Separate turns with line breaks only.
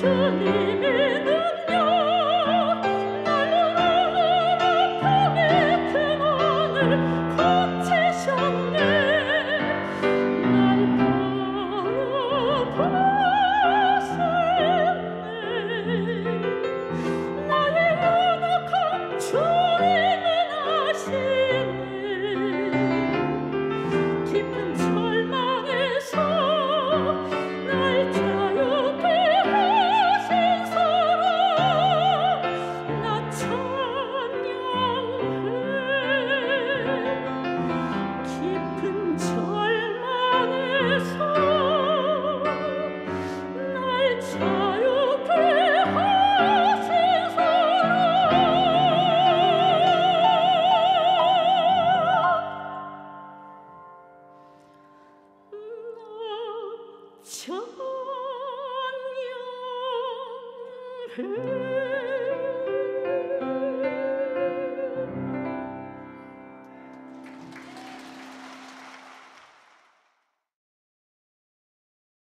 这里面 찬양해